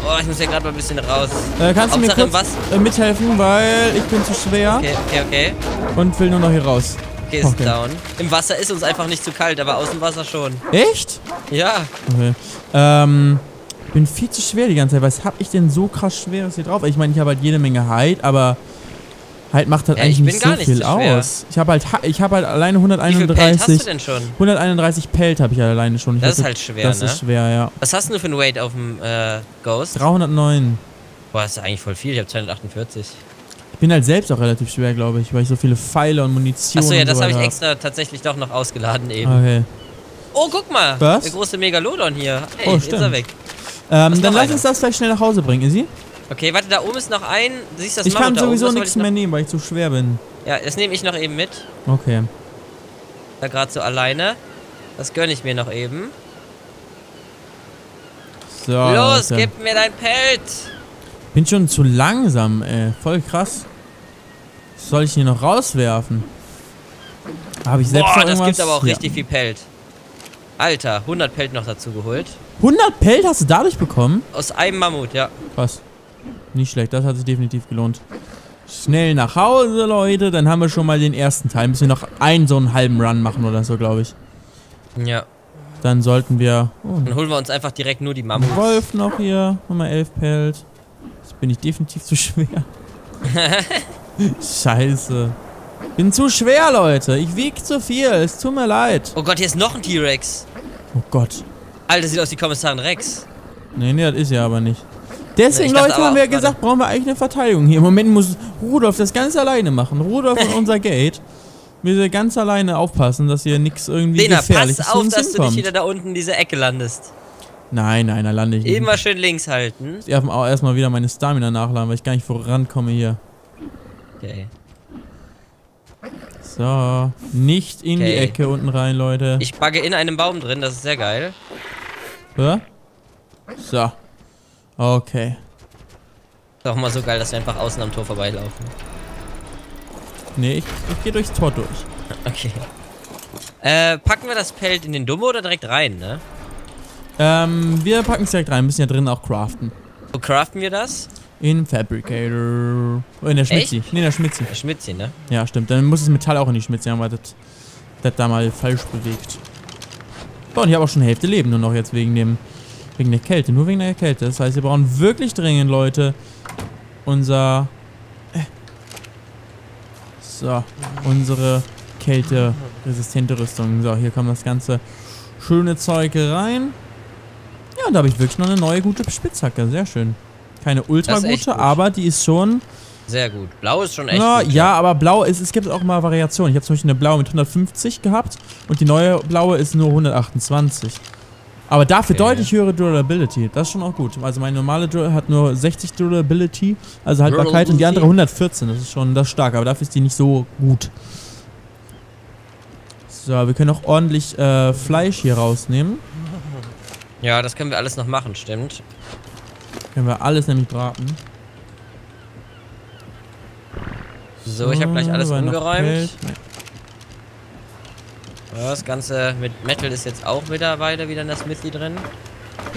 Speaker 2: Oh, ich muss ja gerade mal ein bisschen raus.
Speaker 1: Äh, kannst du mir
Speaker 2: Hauptsache
Speaker 1: kurz äh, mithelfen, weil ich bin zu schwer
Speaker 2: Okay, okay, okay.
Speaker 1: und will nur noch hier raus.
Speaker 2: Okay, ist
Speaker 1: Okay.
Speaker 2: down. Im Wasser ist uns einfach nicht zu kalt, aber aus dem Wasser schon.
Speaker 1: Echt?
Speaker 2: Ja.
Speaker 1: Okay. Ähm, bin viel zu schwer die ganze Zeit. Was hab ich denn so krass Schweres hier drauf? Ich meine, ich habe halt jede Menge Height, aber Height macht halt
Speaker 2: Ja,
Speaker 1: eigentlich nicht so
Speaker 2: nicht
Speaker 1: viel
Speaker 2: so
Speaker 1: aus. Ich habe halt, Ha- ich habe halt alleine
Speaker 2: Wie viel Pelt hast
Speaker 1: 131.
Speaker 2: du denn schon?
Speaker 1: 131 Pelt habe ich halt alleine schon. Ich
Speaker 2: Das ist halt schwer,
Speaker 1: Das
Speaker 2: ne?
Speaker 1: ist schwer, ja.
Speaker 2: Was hast du für ein Weight auf dem äh, Ghost?
Speaker 1: 309.
Speaker 2: Boah, das ist eigentlich voll viel. Ich habe 248.
Speaker 1: Ich bin halt selbst auch relativ schwer, glaube ich, weil ich so viele Pfeile und Munition
Speaker 2: Achso, ja, das
Speaker 1: so
Speaker 2: habe ich extra tatsächlich doch noch ausgeladen eben.
Speaker 1: Okay.
Speaker 2: Oh, guck mal.
Speaker 1: Was?
Speaker 2: Der große Megalodon hier. Hey,
Speaker 1: Oh,
Speaker 2: jetzt ist er
Speaker 1: stimmt.
Speaker 2: weg.
Speaker 1: Ähm, dann lass
Speaker 2: einer.
Speaker 1: uns das vielleicht schnell nach Hause bringen, Izzy.
Speaker 2: Okay, warte, da oben ist noch ein. Du siehst das
Speaker 1: Ich kann
Speaker 2: Mammut oben,
Speaker 1: sowieso nichts
Speaker 2: ich
Speaker 1: mehr nehmen, weil ich zu schwer bin.
Speaker 2: Ja, das nehme ich noch eben mit.
Speaker 1: Okay.
Speaker 2: Da gerade so alleine. Das gönne ich mir noch eben.
Speaker 1: So.
Speaker 2: Los,
Speaker 1: Leute.
Speaker 2: gib mir dein Pelt.
Speaker 1: Bin schon zu langsam, ey. Voll krass. Was soll ich hier noch rauswerfen? Habe ich selbst
Speaker 2: Boah, das gibt aber auch
Speaker 1: Ja.
Speaker 2: richtig viel Pelt. Alter, 100 Pelt noch dazu geholt.
Speaker 1: 100 Pelt hast du dadurch bekommen?
Speaker 2: Aus einem Mammut, ja.
Speaker 1: Krass. Nicht schlecht, das hat sich definitiv gelohnt. Schnell nach Hause, Leute. Dann haben wir schon mal den ersten Teil. Müssen wir noch einen so einen halben Run machen oder so, glaube ich.
Speaker 2: Ja.
Speaker 1: Dann sollten wir... Oh,
Speaker 2: Dann holen wir uns einfach direkt nur die Mammuts.
Speaker 1: Wolf noch hier. Nochmal 11 Pelt. Bin ich definitiv zu schwer. Scheiße. Bin zu schwer, Leute. Ich wieg zu viel. Es tut mir leid.
Speaker 2: Oh Gott, hier ist noch ein T-Rex.
Speaker 1: Oh Gott.
Speaker 2: Alter, sieht aus wie Kommissarin Rex.
Speaker 1: Nee, nee, das ist ja aber nicht. Deswegen,
Speaker 2: dachte
Speaker 1: Leute, haben wir
Speaker 2: auch
Speaker 1: gesagt, brauchen wir eigentlich eine Verteidigung hier. Im Moment muss Rudolf das ganz alleine machen. Rudolf und unser Gate. Wir ganz alleine aufpassen, dass hier nichts irgendwie
Speaker 2: Lena,
Speaker 1: gefährliches
Speaker 2: pass auf, dass du nicht wieder da unten in dieser Ecke landest.
Speaker 1: Nein, nein, da lande ich nicht.
Speaker 2: Immer schön links halten.
Speaker 1: Ich darf auch erstmal wieder meine Stamina nachladen, weil ich gar nicht vorankomme hier.
Speaker 2: Okay.
Speaker 1: So, nicht in die
Speaker 2: Okay.
Speaker 1: Ecke unten rein, Leute.
Speaker 2: Ich bugge in einem Baum drin, das ist sehr geil.
Speaker 1: Ja? So. Okay.
Speaker 2: Ist auch mal so geil, dass wir einfach außen am Tor vorbeilaufen.
Speaker 1: Nee, ich, ich gehe durchs Tor durch.
Speaker 2: Okay. Äh, packen wir das Pelt in den Dumbo oder direkt rein, ne?
Speaker 1: Ähm, wir packen es direkt rein, müssen ja drin auch craften.
Speaker 2: Wo craften wir das?
Speaker 1: In Fabricator. Oh, in der Schmitzi. Nee, in der Schmitzi.
Speaker 2: Der Schmitzi, ne?
Speaker 1: Ja, stimmt. Dann muss das Metall auch in die Schmitzi haben, weil das, das da mal falsch bewegt. So, und ich habe auch schon Hälfte Leben nur noch jetzt wegen dem wegen der Kälte. Nur wegen der Kälte. Das heißt, wir brauchen wirklich dringend, Leute, unser... Äh. So, unsere kälteresistente Rüstung. So, hier kommt das ganze schöne Zeug rein. Ja, und da habe ich wirklich noch eine neue gute Spitzhacke. Sehr schön. Keine ultra gute,
Speaker 2: gut.
Speaker 1: aber die ist schon
Speaker 2: Sehr gut. Blau ist schon echt
Speaker 1: na,
Speaker 2: gut.
Speaker 1: ja, aber blau ist, es gibt auch mal Variationen. Ich habe zum Beispiel eine blaue mit 150 gehabt und die neue blaue ist nur 128. Aber dafür
Speaker 2: Okay.
Speaker 1: deutlich höhere Durability. Das ist schon auch gut. Also meine normale Dur hat nur 60 Durability, also Haltbarkeit, und die andere 114. Das ist schon das ist stark, aber dafür ist die nicht so gut. So, wir können auch ordentlich äh, Fleisch hier rausnehmen.
Speaker 2: Ja, das können wir alles noch machen, stimmt.
Speaker 1: Können wir alles nämlich braten.
Speaker 2: So, ich habe gleich alles umgeräumt. Ja, das Ganze mit Metal ist jetzt auch mittlerweile wieder in der Smithy drin.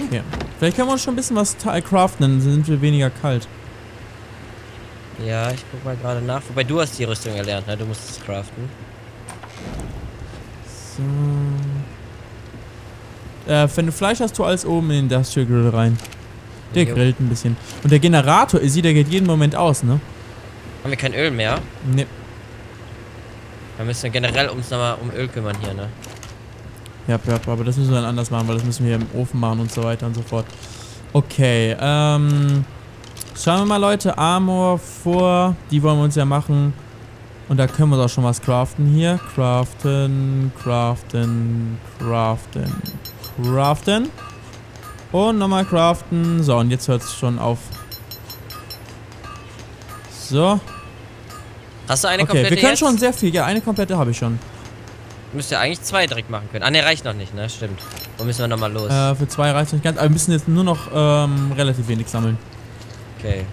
Speaker 1: Okay. Vielleicht können wir uns schon ein bisschen was craften, dann sind wir weniger kalt.
Speaker 2: Ja, ich guck mal gerade nach. Wobei du hast die Rüstung erlernt, ne? Du musst es craften.
Speaker 1: So. Äh, wenn du Fleisch hast, tu alles oben in den Industrial Grill rein. Der
Speaker 2: Jo.
Speaker 1: grillt ein bisschen. Und der Generator, Izzy, der geht jeden Moment aus, ne?
Speaker 2: Haben wir kein Öl mehr?
Speaker 1: Ne.
Speaker 2: Dann müssen wir generell uns nochmal um Öl kümmern hier, ne?
Speaker 1: Ja, ja, aber das müssen wir dann anders machen, weil das müssen wir im Ofen machen und so weiter und so fort. Okay, ähm. Schauen wir mal, Leute. Armor vor. Die wollen wir uns ja machen. Und da können wir doch schon was craften hier. Craften, craften, craften, craften. Und nochmal craften. So, und jetzt hört es schon auf. So.
Speaker 2: Hast du eine
Speaker 1: Okay,
Speaker 2: komplette
Speaker 1: wir können
Speaker 2: jetzt?
Speaker 1: schon sehr viel. Ja, eine komplette habe ich schon.
Speaker 2: Müsst ihr eigentlich zwei direkt machen können. Ah, ne, reicht noch nicht, ne? Stimmt. Wo müssen wir nochmal los?
Speaker 1: Äh, für zwei reicht nicht ganz. Aber wir müssen jetzt nur noch ähm, relativ wenig sammeln.
Speaker 2: Okay.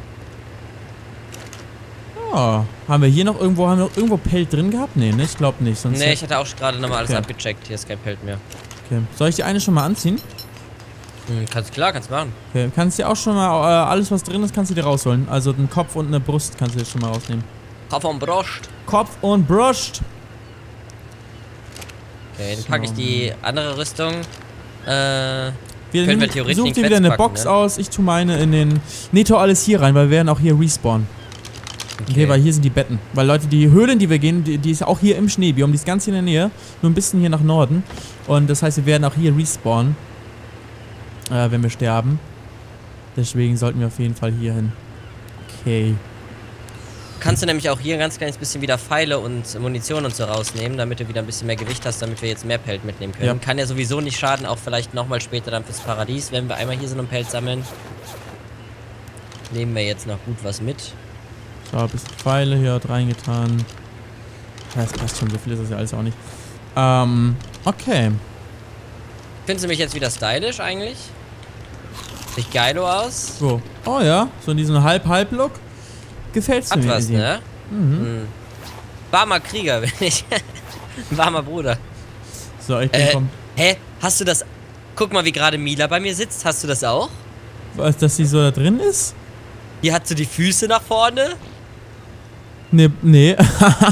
Speaker 1: Ja. Haben wir hier noch irgendwo, haben wir noch irgendwo Pelt drin gehabt? Nee, ne? Ich glaube nicht. Sonst
Speaker 2: Nee, ich hatte auch gerade nochmal alles
Speaker 1: Okay.
Speaker 2: abgecheckt. Hier ist kein Pelt mehr.
Speaker 1: Okay. Soll ich die eine schon mal anziehen?
Speaker 2: Hm, kannst klar, kannst machen.
Speaker 1: Okay. Kannst dir auch schon mal, äh, alles was drin ist, kannst du dir rausholen. Also den Kopf und eine Brust kannst du jetzt schon mal rausnehmen.
Speaker 2: Kopf und Brust.
Speaker 1: Kopf und Brust.
Speaker 2: Okay, dann packe ich die andere Rüstung. Äh,
Speaker 1: Wir
Speaker 2: Können wir theoretisch
Speaker 1: such dir wieder eine
Speaker 2: packen,
Speaker 1: Box
Speaker 2: ne?
Speaker 1: aus. Ich tu meine in den... Nee, tu alles hier rein, weil wir werden auch hier respawnen. Okay. weil hier sind die Betten. Weil Leute, die Höhle, in die wir gehen, die, die ist auch hier im Schneebiom. Die ist ganz hier in der Nähe. Nur ein bisschen hier nach Norden. Und das heißt, wir werden auch hier respawnen. Äh, wenn wir sterben. Deswegen sollten wir auf jeden Fall hier hin. Okay.
Speaker 2: kannst du nämlich auch hier ein ganz kleines bisschen wieder Pfeile und Munition und so rausnehmen, damit du wieder ein bisschen mehr Gewicht hast, damit wir jetzt mehr Pelt mitnehmen können.
Speaker 1: Ja.
Speaker 2: Kann ja sowieso nicht schaden, auch vielleicht nochmal später dann fürs Paradies, wenn wir einmal hier so einen Pelt sammeln. Nehmen wir jetzt noch gut was mit.
Speaker 1: So, ein bisschen Pfeile hier hat reingetan. Das passt schon. So viel ist das ja alles auch nicht. Ähm, okay.
Speaker 2: Findest du mich jetzt wieder stylisch eigentlich? Sieht geilo aus?
Speaker 1: So. Oh ja, so in diesem Halb-Halb-Look. Gefällt's
Speaker 2: Hat
Speaker 1: mir.
Speaker 2: was,
Speaker 1: Izzy.
Speaker 2: ne?
Speaker 1: Mhm.
Speaker 2: Hm. Warmer Krieger, bin ich. Warmer Bruder.
Speaker 1: So, ich bin
Speaker 2: Äh,
Speaker 1: vom...
Speaker 2: hä? Hast du das... Guck mal, wie gerade Mila bei mir sitzt. Hast du das auch?
Speaker 1: Was, dass sie so da drin ist?
Speaker 2: Die hat so die Füße nach vorne.
Speaker 1: Nee, nee.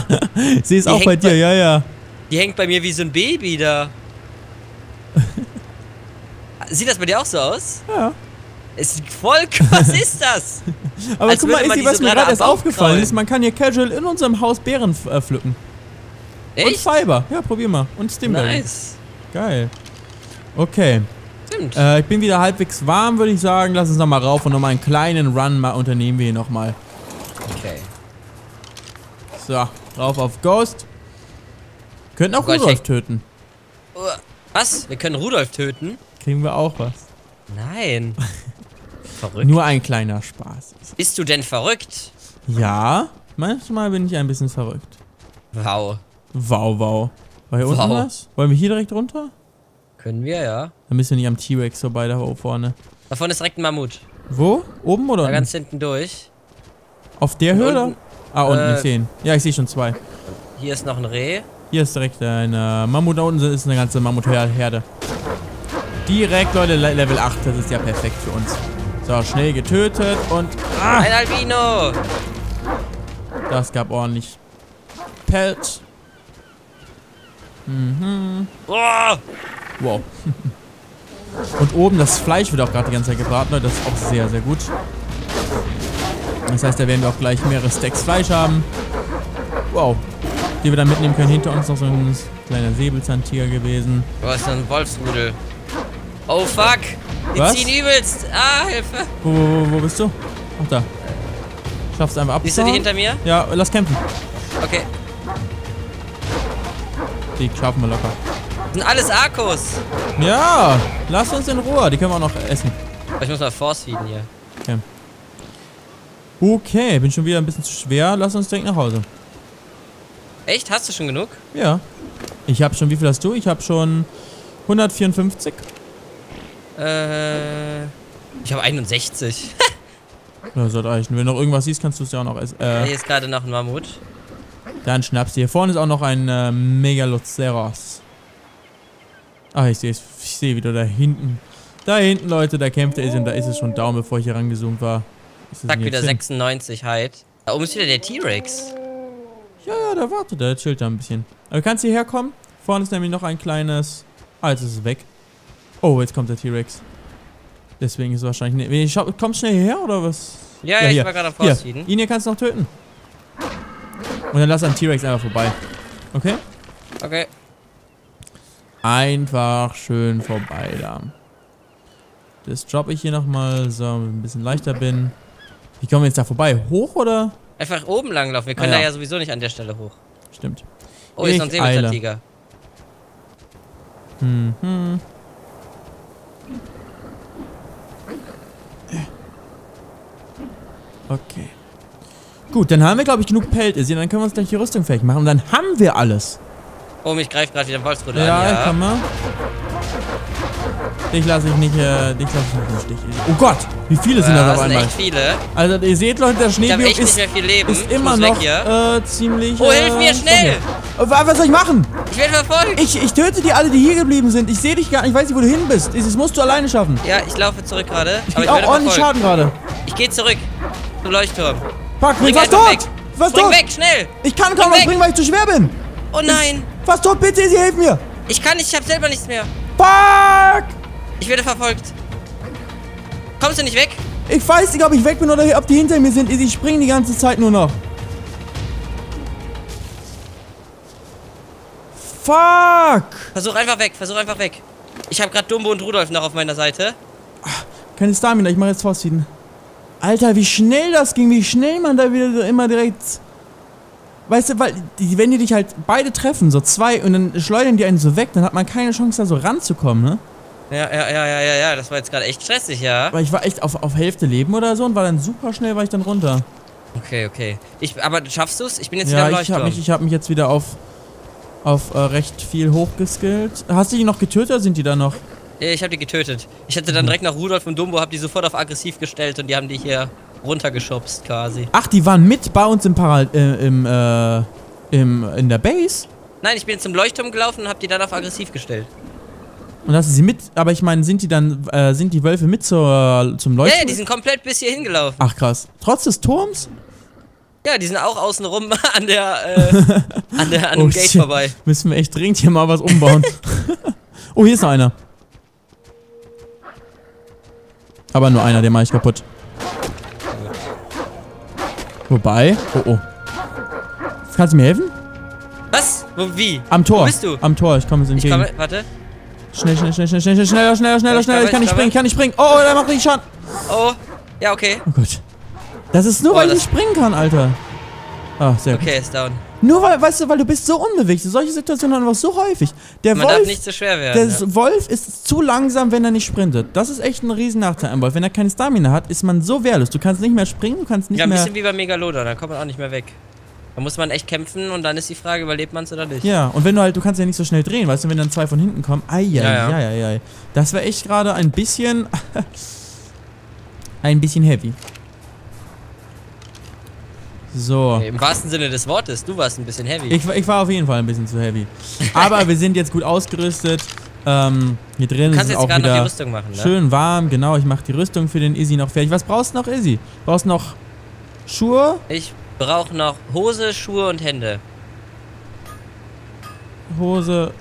Speaker 1: sie ist
Speaker 2: Die
Speaker 1: auch bei dir,
Speaker 2: bei-
Speaker 1: ja, ja.
Speaker 2: Die hängt bei mir wie so ein Baby da. Sieht das bei dir auch so aus?
Speaker 1: Ja.
Speaker 2: Ist voll... Was ist das?
Speaker 1: Aber
Speaker 2: Als
Speaker 1: guck mal, Izzy,
Speaker 2: die
Speaker 1: was mir
Speaker 2: gerade
Speaker 1: erst aufgefallen ist, man kann hier casual in unserem Haus Beeren äh, pflücken. Und
Speaker 2: Echt?
Speaker 1: Fiber. Ja, probier mal. Und Stimberry.
Speaker 2: Nice.
Speaker 1: Geil. Okay.
Speaker 2: Stimmt.
Speaker 1: Äh, ich bin wieder halbwegs warm, würde ich sagen. Lass uns nochmal rauf und nochmal einen kleinen Run mal unternehmen wir hier nochmal.
Speaker 2: Okay.
Speaker 1: So, rauf auf Ghost. Könnten auch
Speaker 2: Oh Gott,
Speaker 1: Rudolf töten.
Speaker 2: Was? Wir können Rudolf töten?
Speaker 1: Kriegen wir auch was.
Speaker 2: Nein. Verrückt.
Speaker 1: Nur ein kleiner Spaß.
Speaker 2: Bist du denn verrückt?
Speaker 1: Ja, manchmal bin ich ein bisschen verrückt.
Speaker 2: Wow.
Speaker 1: Wow, wow. War hier
Speaker 2: Wow.
Speaker 1: unten was? Wollen wir hier direkt runter?
Speaker 2: Können wir, ja.
Speaker 1: Dann müssen wir nicht am T-Rex vorbei, da vorne.
Speaker 2: Da vorne ist direkt ein Mammut.
Speaker 1: Wo? Oben oder
Speaker 2: Da
Speaker 1: unten?
Speaker 2: ganz hinten durch.
Speaker 1: Auf der Höhe? Ah, unten,
Speaker 2: äh,
Speaker 1: ich sehe ihn. Ja, ich sehe schon zwei.
Speaker 2: Hier ist noch ein Reh.
Speaker 1: Hier ist direkt ein äh, Mammut, da unten ist eine ganze Mammutherde. Direkt, Leute, Le- Level 8, das ist ja perfekt für uns. So, schnell getötet und ah,
Speaker 2: Ein Albino!
Speaker 1: das gab ordentlich Pelz. Mhm.
Speaker 2: Oh!
Speaker 1: Wow. Und oben das Fleisch wird auch gerade die ganze Zeit gebraten, Leute. Das ist auch sehr, sehr gut. Das heißt, da werden wir auch gleich mehrere Stacks Fleisch haben. Wow. Die wir dann mitnehmen können. Hinter uns noch so ein kleiner Säbelzahntiger gewesen.
Speaker 2: Du hast ein Wolfsrudel. Oh fuck! Die
Speaker 1: Was?
Speaker 2: ziehen übelst! Ah, Hilfe!
Speaker 1: Wo, wo, wo bist du? Ach, da. Schaffst einfach ab.
Speaker 2: Siehst du die hinter mir?
Speaker 1: Ja, lass kämpfen.
Speaker 2: Okay.
Speaker 1: Die schaffen wir locker.
Speaker 2: Das sind alles Akkus!
Speaker 1: Ja, lass uns in Ruhe. Die können wir auch noch essen.
Speaker 2: Ich muss mal Force feeden hier.
Speaker 1: Okay, bin schon wieder ein bisschen zu schwer. Lass uns direkt nach Hause.
Speaker 2: Echt? Hast du schon genug?
Speaker 1: Ja. Ich habe schon, wie viel hast du? Ich habe schon 154.
Speaker 2: Äh. Ich habe 61.
Speaker 1: Ja, sollte reichen. Wenn du noch irgendwas siehst, kannst du es ja auch noch essen. Äh,
Speaker 2: Hier ist gerade noch ein Mammut.
Speaker 1: dann schnappst du. Hier vorne ist auch noch ein äh, Megaloceros. Ah, ich sehe es. Ich sehe wieder da hinten. Da hinten, Leute, da kämpft er. Und da ist es schon down, bevor ich hier rangezoomt war.
Speaker 2: Zack, wieder
Speaker 1: hin?
Speaker 2: 96 Height. Da oben ist wieder der T-Rex.
Speaker 1: Ja, ja, der wartet, der chillt da ein bisschen. Aber du kannst hierher kommen. Vorne ist nämlich noch ein kleines. Ah, jetzt ist es weg. Oh, jetzt kommt der T-Rex. Deswegen ist es wahrscheinlich. Schau, kommst schnell hierher oder was?
Speaker 2: Ja, ja, ich
Speaker 1: hier.
Speaker 2: war gerade am feeden.
Speaker 1: ihn hier kannst du noch töten. Und dann lass einen T-Rex einfach vorbei. Okay?
Speaker 2: Okay.
Speaker 1: Einfach schön vorbei da. Das droppe ich hier nochmal, so ein bisschen leichter bin. Wie kommen wir jetzt da vorbei? Hoch oder?
Speaker 2: Einfach oben langlaufen. Wir können
Speaker 1: Ah, ja.
Speaker 2: da ja sowieso nicht an der Stelle hoch.
Speaker 1: Stimmt.
Speaker 2: Oh, ist noch ein
Speaker 1: eile.
Speaker 2: Säbelzahntiger.
Speaker 1: Mhm. Okay. Gut, dann haben wir, glaube ich, genug Pelt. Izzy. Dann können wir uns gleich die Rüstung fertig machen. Und dann haben wir alles.
Speaker 2: Oh, mich greift gerade wieder ein Wolfsrudel
Speaker 1: Ja,
Speaker 2: an. Ja,
Speaker 1: kann man. Dich lasse ich nicht, äh, dich lasse ich nicht im Stich. Oh Gott, wie viele sind
Speaker 2: Ja,
Speaker 1: das
Speaker 2: das
Speaker 1: auf einmal?
Speaker 2: echt viele.
Speaker 1: Also ihr seht Leute, der
Speaker 2: Ich nicht
Speaker 1: ist, ist
Speaker 2: Ich
Speaker 1: immer noch äh, ziemlich...
Speaker 2: Oh, hilf mir,
Speaker 1: äh,
Speaker 2: schnell!
Speaker 1: Äh, wa- Was soll ich machen?
Speaker 2: Ich werde verfolgt.
Speaker 1: Ich, ich töte die alle, die hier geblieben sind. Ich sehe dich gar nicht, ich weiß nicht, wo du hin bist. Das musst du alleine schaffen.
Speaker 2: ja, ich laufe zurück gerade.
Speaker 1: Ich krieg
Speaker 2: ich
Speaker 1: auch ordentlich
Speaker 2: verfolgt.
Speaker 1: Schaden gerade.
Speaker 2: Ich gehe zurück zum Leuchtturm.
Speaker 1: Fuck, bin fast tot!
Speaker 2: weg.
Speaker 1: Fast
Speaker 2: Spring
Speaker 1: tot!
Speaker 2: weg, schnell!
Speaker 1: Ich kann kaum
Speaker 2: weg.
Speaker 1: springen, weil ich zu schwer bin!
Speaker 2: Oh nein!
Speaker 1: Fast tot, bitte, sie hilf mir!
Speaker 2: Ich kann nicht, ich habe selber nichts mehr.
Speaker 1: Fuck!
Speaker 2: Ich werde verfolgt. Kommst du nicht weg?
Speaker 1: Ich weiß nicht, ob ich weg bin oder ob die hinter mir sind. Sie springen die ganze Zeit nur noch. Fuck!
Speaker 2: Versuch einfach weg, versuch einfach weg. Ich habe gerade Dumbo und Rudolf noch auf meiner Seite.
Speaker 1: Keine Stamina, ich mache jetzt Forstfeeden. Alter, wie schnell das ging, wie schnell man da wieder immer direkt... Weißt du, weil, die, wenn die dich halt beide treffen, so zwei, und dann schleudern die einen so weg, dann hat man keine Chance, da so ranzukommen, ne?
Speaker 2: Ja, ja, ja, ja, ja, ja. Das war jetzt gerade echt stressig, ja.
Speaker 1: Weil ich war echt auf, auf Hälfte Leben oder so und war dann super schnell, war ich dann runter.
Speaker 2: Okay, okay. Ich, aber schaffst du's? Ich bin jetzt
Speaker 1: Ja,
Speaker 2: wieder im
Speaker 1: ich habe
Speaker 2: Leuchtturm.
Speaker 1: mich, ich hab mich jetzt wieder auf, auf äh, recht viel hochgeskillt. Hast du die noch getötet oder sind die da noch?
Speaker 2: Ich habe die getötet. Ich hatte
Speaker 1: Mhm.
Speaker 2: dann direkt nach Rudolf und Dumbo, hab die sofort auf aggressiv gestellt und die haben die hier runtergeschubst quasi.
Speaker 1: Ach, die waren mit bei uns im Paral äh, im, äh, im, in der Base?
Speaker 2: Nein, ich bin zum Leuchtturm gelaufen und hab die dann auf aggressiv gestellt.
Speaker 1: Und du sie mit, aber ich meine, sind die dann, äh, sind die Wölfe mit zur, zum Leuchten?
Speaker 2: ja, die sind komplett bis hier hingelaufen.
Speaker 1: Ach krass. Trotz des Turms?
Speaker 2: Ja, die sind auch außenrum an der, äh, an der, an dem
Speaker 1: Oh,
Speaker 2: Gate
Speaker 1: shit.
Speaker 2: vorbei.
Speaker 1: Müssen wir echt dringend hier mal was umbauen. oh, hier ist noch einer. Aber nur einer, den mache ich kaputt. Wobei. Oh oh. Kannst du mir helfen?
Speaker 2: Was? Wo, wie?
Speaker 1: Am Tor.
Speaker 2: Wo bist du?
Speaker 1: Am Tor, ich komme jetzt
Speaker 2: Ich
Speaker 1: entgegen.
Speaker 2: komme, warte.
Speaker 1: Schnell, schnell, schnell, schnell, schnell, schnell, schneller, schneller, schneller,
Speaker 2: Ich
Speaker 1: schneller. Ich kann nicht
Speaker 2: ich
Speaker 1: springen, ich kann nicht springen. Oh, der macht richtig Schaden.
Speaker 2: Oh, ja, okay.
Speaker 1: Oh Gott. Das ist nur,
Speaker 2: Oh,
Speaker 1: weil ich nicht springen kann, Alter. Ah, sehr gut.
Speaker 2: Okay, ist down.
Speaker 1: Nur weil, weißt du, weil du bist so unbewegt. Solche Situationen haben wir so häufig. Der
Speaker 2: Man darf
Speaker 1: Wolf,
Speaker 2: nicht zu schwer
Speaker 1: der
Speaker 2: werden. ja.
Speaker 1: Wolf ist zu langsam, wenn er nicht sprintet. Das ist echt ein riesen Nachteil am Wolf. Wenn er keine Stamina hat, ist man so wehrlos. Du kannst nicht mehr springen, du kannst nicht
Speaker 2: Ja, ein
Speaker 1: mehr...
Speaker 2: bisschen wie bei Megalodon, da kommt man auch nicht mehr weg. Da muss man echt kämpfen und dann ist die Frage, überlebt man es oder nicht.
Speaker 1: Ja, und wenn du halt, du kannst ja nicht so schnell drehen, weißt du, wenn dann zwei von hinten kommen. Ai, ai,
Speaker 2: Ja, ja.
Speaker 1: ai, ai, ai. Das wäre echt gerade ein bisschen... ein bisschen heavy. So.
Speaker 2: Im wahrsten Sinne des Wortes, du warst ein bisschen heavy.
Speaker 1: Ich, war- ich war auf jeden Fall ein bisschen zu heavy. Aber wir sind jetzt gut ausgerüstet. Ähm, hier drin
Speaker 2: du
Speaker 1: ist
Speaker 2: kannst
Speaker 1: es
Speaker 2: jetzt
Speaker 1: auch
Speaker 2: gerade noch die
Speaker 1: wieder
Speaker 2: Rüstung machen, ne?
Speaker 1: schön warm. Genau, ich mache die Rüstung für den Izzy noch fertig. Was brauchst du noch, Izzy? Brauchst noch Schuhe,
Speaker 2: Ich brauche noch Hose, Schuhe und Hände.
Speaker 1: Hose,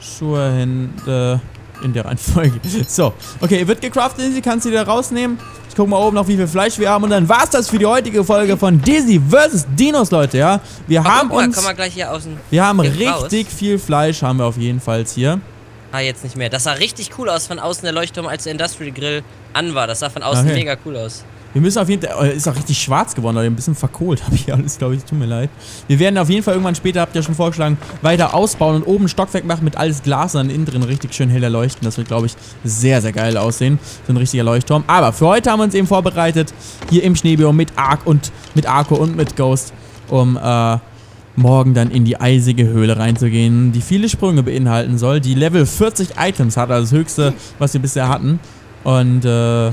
Speaker 1: Schuhe, Hände in der Reihenfolge. So, okay, wird gecraftet, Izzy, kannst du wieder rausnehmen. Ich guck mal oben noch, wie viel Fleisch wir haben. Und dann war's das für die heutige Folge von Dizzy vs. Dinos, Leute, ja. Wir
Speaker 2: Ach,
Speaker 1: haben
Speaker 2: mal,
Speaker 1: uns...
Speaker 2: komm mal gleich hier außen.
Speaker 1: Wir haben
Speaker 2: hier raus.
Speaker 1: richtig viel Fleisch, haben wir auf jeden Fall hier.
Speaker 2: Ah, jetzt nicht mehr. Das sah richtig cool aus von außen, der Leuchtturm, als der Industrial Grill an war. Das sah von außen
Speaker 1: Okay.
Speaker 2: mega cool aus.
Speaker 1: Wir müssen auf jeden Fall, äh, ist auch richtig schwarz geworden, oder ein bisschen verkohlt habe ich alles, glaube ich, tut mir leid. Wir werden auf jeden Fall irgendwann später, habt ihr ja schon vorgeschlagen, weiter ausbauen und oben Stockwerk machen mit alles Glas und dann innen drin richtig schön heller leuchten. Das wird, glaube ich, sehr, sehr geil aussehen. So ein richtiger Leuchtturm. Aber für heute haben wir uns eben vorbereitet, hier im Schneebiom mit Ark und mit Arco und mit Ghost, um äh, morgen dann in die eisige Höhle reinzugehen, die viele Sprünge beinhalten soll, die Level 40 Items hat, also das höchste, was wir bisher hatten. Und äh,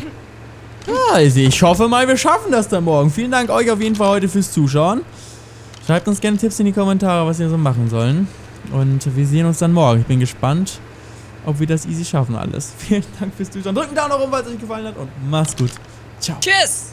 Speaker 1: ja, also ich hoffe mal, wir schaffen das dann morgen. Vielen Dank euch auf jeden Fall heute fürs Zuschauen. Schreibt uns gerne Tipps in die Kommentare, was wir so machen sollen. Und wir sehen uns dann morgen. Ich bin gespannt, ob wir das easy schaffen alles. Vielen Dank fürs Zuschauen. Drückt einen Daumen nach oben, falls es euch gefallen hat und macht's gut. Ciao.
Speaker 2: Tschüss!